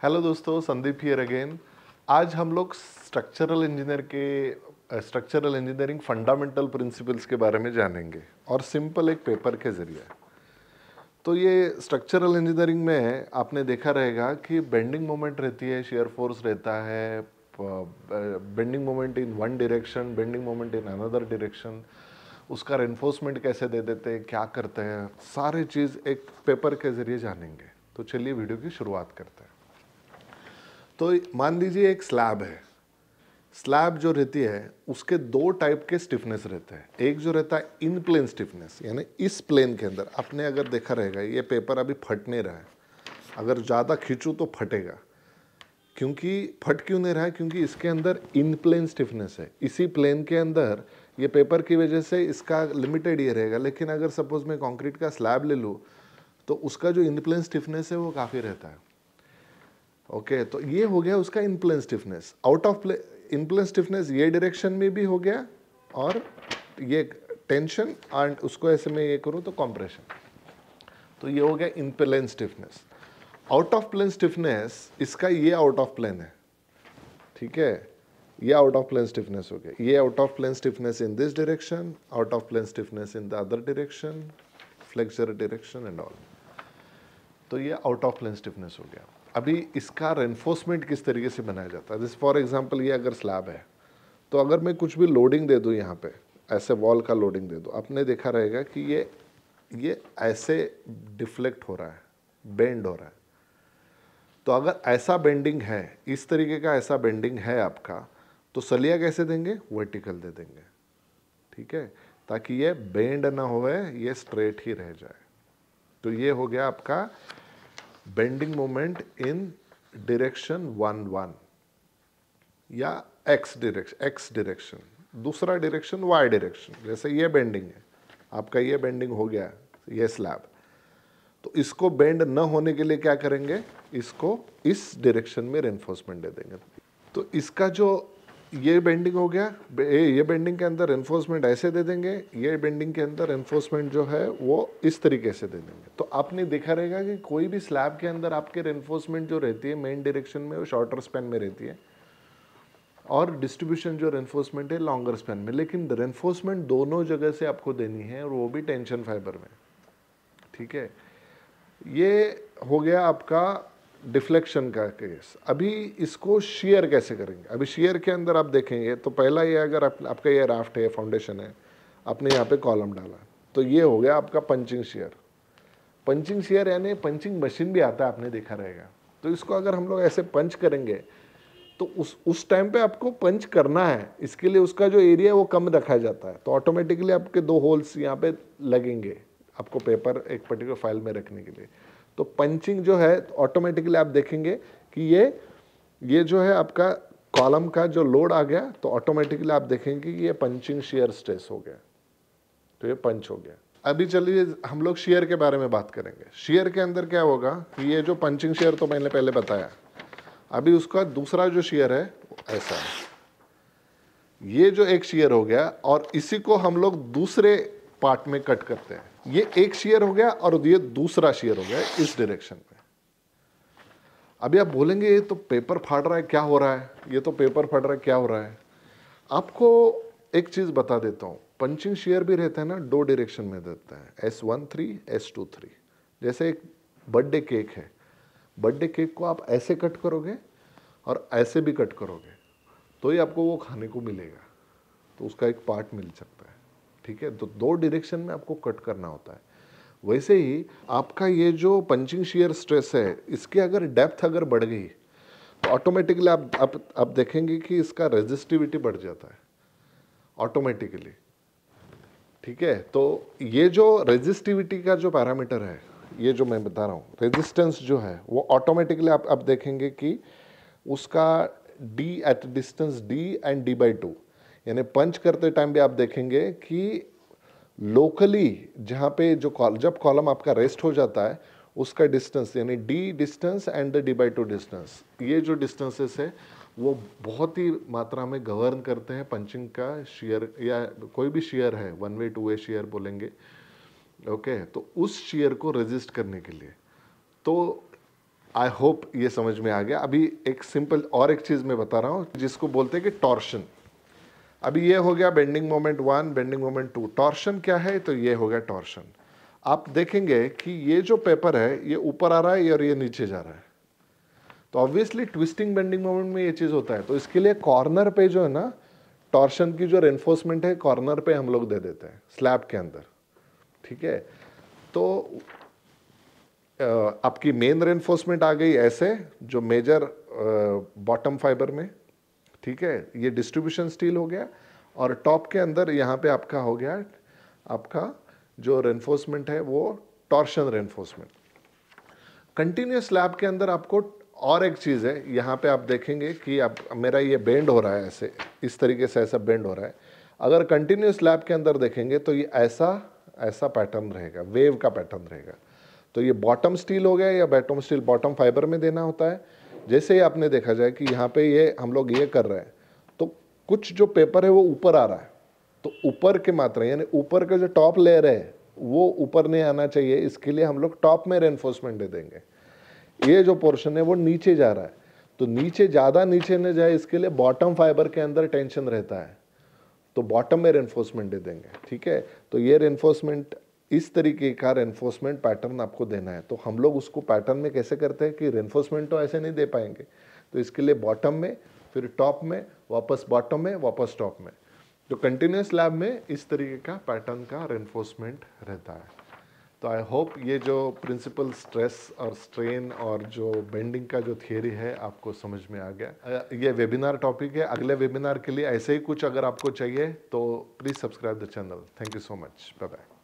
Hello दोस्तों, Sandeep here again आज हम लोग स्ट्रक्चरल इंजीनियर के स्ट्रक्चरल इंजीनियरिंग फंडामेंटल प्रिंसिपल्स के बारे में जानेंगे और सिंपल एक पेपर के ज़रिए। तो ये स्ट्रक्चरल इंजीनियरिंग में आपने देखा रहेगा कि बेंडिंग मोमेंट रहती है शेयर फोर्स रहता है bending moment in one direction bending moment in another direction उसका रेनफोर्समेंट कैसे दे देते हैं, क्या करते हैं, सारे चीज़ एक पेपर के ज़रिए जानेंगे। तो चलिए वीडियो की शुरुआत करते हैं। तो मान लीजिए एक स्लैब है। स्लैब जो रहती है, उसके दो टाइप के स्टिफनेस रहते हैं। एक जो रहता है इन प्लेन स्टिफनेस यानी इस प्लेन के अंदर। आपने अगर देखा रहेगा, ये पेपर अभी फट नहीं रहा है। अगर ज़्यादा खींचूँ तो फटेगा। क्योंकि फट क्यों नहीं रहा है? क्योंकि इसके अंदर इन प्लेन स्टिफनेस है। इसी प्लेन के अंदर ये पेपर की वजह से इसका लिमिटेड ये रहेगा। लेकिन अगर सपोज़ मैं कंक्रीट का स्लैब ले लूँ तो उसका जो इन प्लेन स्टिफनेस है, वो काफ़ी रहता है। ओके okay, तो ये हो गया उसका in plane stiffness out of plane in plane stiffness ये डायरेक्शन में भी हो गया और ये टेंशन एंड उसको ऐसे में ये करूँ तो कॉम्प्रेशन तो ये हो गया in plane stiffness out of plane stiffness इसका ये आउट ऑफ़ प्लेन है. ठीक है? ये आउट ऑफ़ प्लेन स्टिफनेस हो गया. ये out of plane stiffness in this direction out of plane stiffness in the other direction flexure direction and all तो ये आउट ऑफ़ प्लेन स्टिफनेस हो गया. अभी इसका रेनफोर्समेंट किस तरीके से बनाया जाता है? जैसे फॉर एग्जांपल ये अगर स्लैब है तो अगर मैं कुछ भी लोडिंग दे दूँ यहाँ पे, ऐसे वॉल का लोडिंग दे दूँ, आपने देखा रहेगा कि ये ये ऐसे डिफ्लेक्ट हो रहा है बेंड हो रहा है। तो अगर ऐसा बेंडिंग है, इस तरीके का ऐसा बेंडिंग है आपका तो सलिया कैसे देंगे? वर्टिकल दे देंगे। ठीक है? ताकि ये बेंड ना होए ये स्ट्रेट ही रह जाए। तो ये हो गया आपका bending moment in direction one one या एक्स डायरेक्शन एक्स डायरेक्शन दूसरा डायरेक्शन वाई डायरेक्शन जैसे ये बेंडिंग है। आपका ये बेंडिंग हो गया, ये स्लैब तो इसको बेंड न होने के लिए क्या करेंगे? इसको इस डायरेक्शन में रेनफोर्समेंट दे देंगे। तो इसका जो ये बेंडिंग हो गया। ये बेंडिंग के अंदर एनफोर्समेंट ऐसे दे देंगे, ये बेंडिंग के अंदर एनफोर्समेंट जो है, वो इस तरीके से दे देंगे। तो आपने देखा रहेगा कि कोई भी स्लैब के अंदर आपके रेनफोर्समेंट जो रहती है मेन डायरेक्शन में, वो शॉर्टर स्पेन में रहती है। और डिस्ट्रीब्यूशन जो रेनफोर्समेंट है लॉन्गर स्पेन में। लेकिन रेनफोर्समेंट दोनों जगह से आपको देनी है, और वो भी टेंशन फाइबर में। ठीक है? ये हो गया आपका डिफ्लेक्शन का केस अभी इसको शेयर कैसे करेंगे? अभी शेयर के अंदर आप देखेंगे तो पहला ये अगर आप, आपका ये राफ्ट है फाउंडेशन है आपने यहाँ पे कॉलम डाला तो ये हो गया आपका पंचिंग शेयर पंचिंग शेयर यानी पंचिंग मशीन भी आता है आपने देखा रहेगा। तो इसको अगर हम लोग ऐसे पंच करेंगे तो उस उस टाइम पे आपको पंच करना है। इसके लिए उसका जो एरिया है वो कम रखा जाता है। तो ऑटोमेटिकली आपके दो होल्स यहाँ पे लगेंगे आपको पेपर एक पर्टिकुलर फ़ाइल में रखने के लिए। तो पंचिंग जो है ऑटोमेटिकली आप देखेंगे कि ये ये जो है आपका कॉलम का जो लोड आ गया तो ऑटोमेटिकली आप देखेंगे कि ये पंचिंग शेयर स्ट्रेस हो गया। तो ये पंच हो गया। अभी चलिए, हम लोग शेयर के बारे में बात करेंगे। शेयर के अंदर क्या होगा कि ये जो पंचिंग शेयर तो मैंने पहले बताया। अभी उसका दूसरा जो शेयर है ऐसा है। ये जो एक शेयर हो गया, और इसी को हम लोग दूसरे पार्ट में कट करते हैं। ये एक शेयर हो गया और ये दूसरा शेयर हो गया इस डायरेक्शन में अभी आप बोलेंगे, ये तो पेपर फाड़ रहा है, क्या हो रहा है? ये तो पेपर फाड़ रहा है, क्या हो रहा है? आपको एक चीज़ बता देता हूँ। पंचिंग शेयर भी रहता है ना, दो डायरेक्शन में देता है। S one three S two three जैसे एक बर्थडे केक है। बर्थडे केक को आप ऐसे कट करोगे और ऐसे भी कट करोगे तो ही आपको वो खाने को मिलेगा। तो उसका एक पार्ट मिल सकता है। ठीक है? तो दो डायरेक्शन में आपको कट करना होता है। वैसे ही आपका ये जो पंचिंग शेयर स्ट्रेस है, इसकी अगर डेप्थ अगर बढ़ गई तो ऑटोमेटिकली आप आप आप देखेंगे कि इसका रेजिस्टिविटी बढ़ जाता है। ऑटोमेटिकली ठीक है? तो ये जो रेजिस्टिविटी का जो पैरामीटर है, ये जो मैं बता रहा हूँ रेजिस्टेंस जो है, वो ऑटोमेटिकली आप आप देखेंगे कि उसका D at distance D and D by two यानी पंच करते टाइम भी आप देखेंगे कि लोकली जहाँ पे जो कॉल जब कॉलम आपका रेस्ट हो जाता है, उसका डिस्टेंस यानी D distance and D by two distance ये जो डिस्टेंसेस है, वो बहुत ही मात्रा में गवर्न करते हैं पंचिंग का शेयर या कोई भी शेयर है one way two way shear बोलेंगे ओके तो उस शेयर को रजिस्ट करने के लिए। तो आई होप ये समझ में आ गया। अभी एक सिंपल और एक चीज़ मैं बता रहा हूँ, जिसको बोलते हैं कि टॉर्शन अभी ये हो गया bending moment one bending moment two torsion क्या है? तो ये हो गया टॉर्शन आप देखेंगे कि ये जो पेपर है, ये ऊपर आ रहा है और ये नीचे जा रहा है. तो ऑब्वियसली ट्विस्टिंग बेंडिंग मोमेंट में ये चीज़ होता है. तो इसके लिए कॉर्नर पे जो है ना टॉर्शन की जो रेनफोर्समेंट है कॉर्नर पे हम लोग दे देते हैं स्लैब के अंदर. ठीक है? तो आपकी मेन रेनफोर्समेंट आ गई ऐसे, जो मेजर बॉटम फाइबर में. ठीक है? ये डिस्ट्रीब्यूशन स्टील हो गया और टॉप के अंदर यहाँ पे आपका हो गया, आपका जो रेनफोर्समेंट है वो टॉर्शन रेनफोर्समेंट कंटिन्यूस स्लैब के अंदर आपको और एक चीज़ है, यहाँ पे आप देखेंगे कि आप मेरा ये बेंड हो रहा है ऐसे, इस तरीके से ऐसा बेंड हो रहा है। अगर कंटिन्यूस स्लैब के अंदर देखेंगे तो ये ऐसा ऐसा पैटर्न रहेगा वेव का पैटर्न रहेगा। तो ये बॉटम स्टील हो गया या बॉटम स्टील बॉटम फाइबर में देना होता है। जैसे ही आपने देखा जाए कि यहाँ पे ये हम लोग ये कर रहे हैं तो कुछ जो पेपर है वो ऊपर आ रहा है। तो ऊपर के मात्रा, यानी ऊपर का जो टॉप लेयर है, वो ऊपर नहीं आना चाहिए। इसके लिए हम लोग टॉप में रेनफोर्समेंट दे देंगे। ये जो पोर्शन है, वो नीचे जा रहा है। तो नीचे, ज़्यादा नीचे न जाए, इसके लिए बॉटम फाइबर के अंदर टेंशन रहता है। तो बॉटम में रेनफोर्समेंट दे देंगे, ठीक है? तो ये रेनफोर्समेंट इस तरीके का रेनफोर्समेंट पैटर्न आपको देना है। तो हम लोग उसको पैटर्न में कैसे करते हैं कि रेनफोर्समेंट तो ऐसे नहीं दे पाएँगे। तो इसके लिए बॉटम में, फिर टॉप में, वापस बॉटम में, वापस टॉप में। तो कंटिन्यूस लैब में इस तरीके का पैटर्न का रेनफोर्समेंट रहता है। तो आई होप ये जो प्रिंसिपल स्ट्रेस और स्ट्रेन और जो बेंडिंग का जो थियरी है, आपको समझ में आ गया। ये वेबिनार टॉपिक है। अगले वेबिनार के लिए ऐसे ही कुछ अगर आपको चाहिए तो please subscribe the channel thank you so much bye bye